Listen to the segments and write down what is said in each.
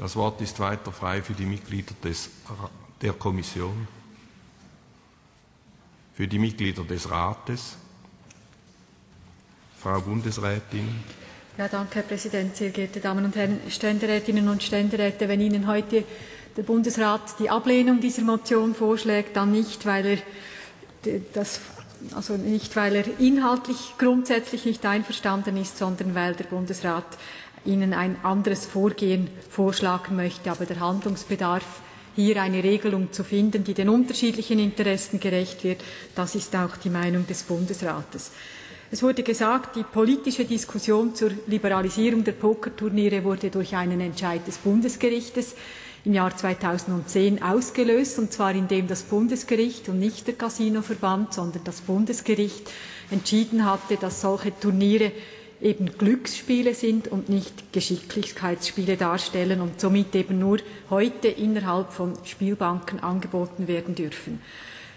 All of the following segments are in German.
Das Wort ist weiter frei für die Mitglieder des, der Kommission, für die Mitglieder des Rates. Frau Bundesrätin. Ja, danke, Herr Präsident, sehr geehrte Damen und Herren Ständerätinnen und Ständeräte. Wenn Ihnen heute der Bundesrat die Ablehnung dieser Motion vorschlägt, dann nicht, weil er das also nicht, weil er inhaltlich grundsätzlich nicht einverstanden ist, sondern weil der Bundesrat Ihnen ein anderes Vorgehen vorschlagen möchte. Aber der Handlungsbedarf, hier eine Regelung zu finden, die den unterschiedlichen Interessen gerecht wird, das ist auch die Meinung des Bundesrates. Es wurde gesagt, die politische Diskussion zur Liberalisierung der Pokerturniere wurde durch einen Entscheid des Bundesgerichtes im Jahr 2010 ausgelöst, und zwar indem das Bundesgericht und nicht der Casinoverband, sondern das Bundesgericht entschieden hatte, dass solche Turniere eben Glücksspiele sind und nicht Geschicklichkeitsspiele darstellen und somit eben nur heute innerhalb von Spielbanken angeboten werden dürfen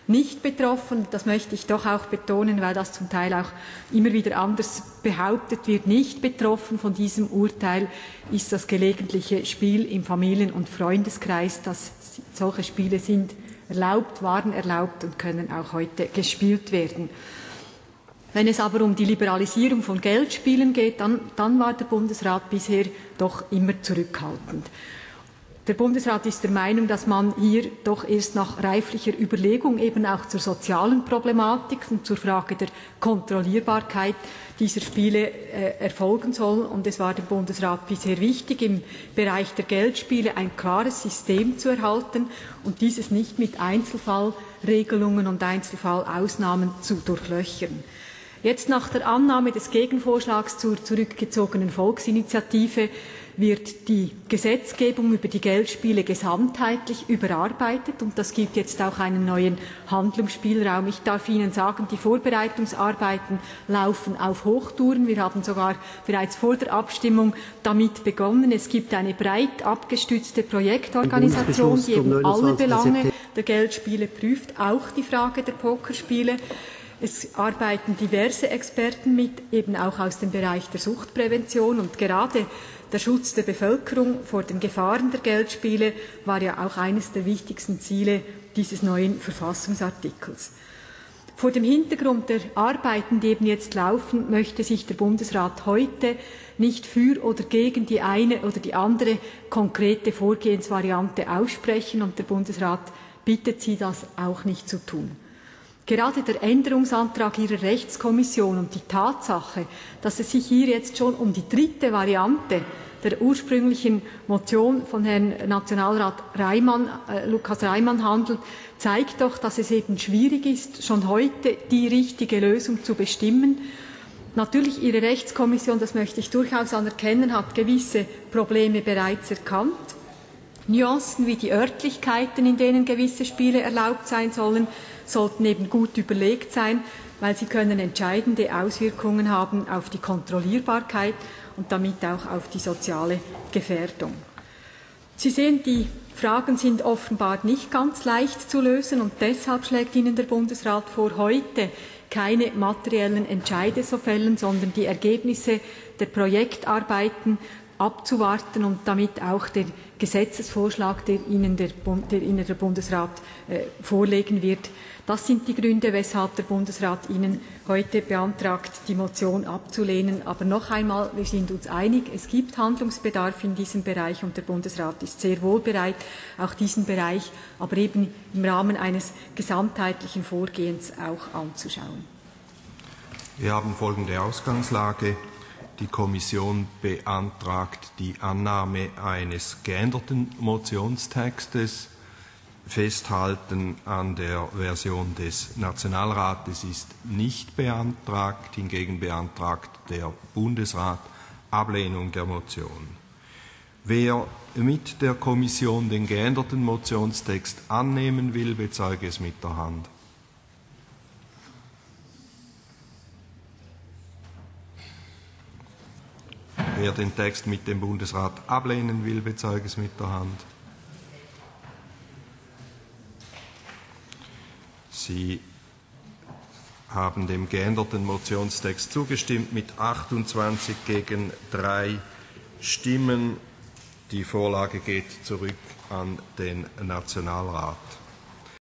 nicht betroffen. Das möchte ich doch auch betonen, weil das zum Teil auch immer wieder anders behauptet wird. Nicht betroffen von diesem Urteil ist das gelegentliche Spiel im Familien- und Freundeskreis. Dass solche Spiele sind erlaubt, waren erlaubt und können auch heute gespielt werden. Wenn es aber um die Liberalisierung von Geldspielen geht, dann, dann war der Bundesrat bisher doch immer zurückhaltend. Der Bundesrat ist der Meinung, dass man hier doch erst nach reiflicher Überlegung eben auch zur sozialen Problematik und zur Frage der Kontrollierbarkeit dieser Spiele äh, erfolgen soll. Und es war dem Bundesrat bisher wichtig, im Bereich der Geldspiele ein klares System zu erhalten und dieses nicht mit Einzelfallregelungen und Einzelfallausnahmen zu durchlöchern. Jetzt nach der Annahme des Gegenvorschlags zur zurückgezogenen Volksinitiative wird die Gesetzgebung über die Geldspiele gesamtheitlich überarbeitet und das gibt jetzt auch einen neuen Handlungsspielraum. Ich darf Ihnen sagen, die Vorbereitungsarbeiten laufen auf Hochtouren. Wir haben sogar bereits vor der Abstimmung damit begonnen. Es gibt eine breit abgestützte Projektorganisation, die eben alle Belange der Geldspiele prüft, auch die Frage der Pokerspiele. Es arbeiten diverse Experten mit, eben auch aus dem Bereich der Suchtprävention und gerade der Schutz der Bevölkerung vor den Gefahren der Geldspiele war ja auch eines der wichtigsten Ziele dieses neuen Verfassungsartikels. Vor dem Hintergrund der Arbeiten, die eben jetzt laufen, möchte sich der Bundesrat heute nicht für oder gegen die eine oder die andere konkrete Vorgehensvariante aussprechen und der Bundesrat bittet Sie, das auch nicht zu tun. Gerade der Änderungsantrag Ihrer Rechtskommission und die Tatsache, dass es sich hier jetzt schon um die dritte Variante der ursprünglichen Motion von Herrn Nationalrat Reimann, äh, Lukas Reimann handelt, zeigt doch, dass es eben schwierig ist, schon heute die richtige Lösung zu bestimmen. Natürlich, Ihre Rechtskommission, das möchte ich durchaus anerkennen, hat gewisse Probleme bereits erkannt. Nuancen wie die Örtlichkeiten, in denen gewisse Spiele erlaubt sein sollen, sollten eben gut überlegt sein, weil sie können entscheidende Auswirkungen haben auf die Kontrollierbarkeit und damit auch auf die soziale Gefährdung. Sie sehen, die Fragen sind offenbar nicht ganz leicht zu lösen und deshalb schlägt Ihnen der Bundesrat vor, heute keine materiellen Entscheide zu fällen, sondern die Ergebnisse der Projektarbeiten abzuwarten und damit auch den Gesetzesvorschlag, der Ihnen der, der, Ihnen der Bundesrat äh, vorlegen wird, das sind die Gründe, weshalb der Bundesrat Ihnen heute beantragt, die Motion abzulehnen. Aber noch einmal, wir sind uns einig, es gibt Handlungsbedarf in diesem Bereich und der Bundesrat ist sehr wohl bereit, auch diesen Bereich, aber eben im Rahmen eines gesamtheitlichen Vorgehens auch anzuschauen. Wir haben folgende Ausgangslage. Die Kommission beantragt die Annahme eines geänderten Motionstextes. Festhalten an der Version des Nationalrates ist nicht beantragt, hingegen beantragt der Bundesrat Ablehnung der Motion. Wer mit der Kommission den geänderten Motionstext annehmen will, bezeuge es mit der Hand. Wer den Text mit dem Bundesrat ablehnen will, bezeuge es mit der Hand. Sie haben dem geänderten Motionstext zugestimmt mit 28 gegen drei Stimmen. Die Vorlage geht zurück an den Nationalrat.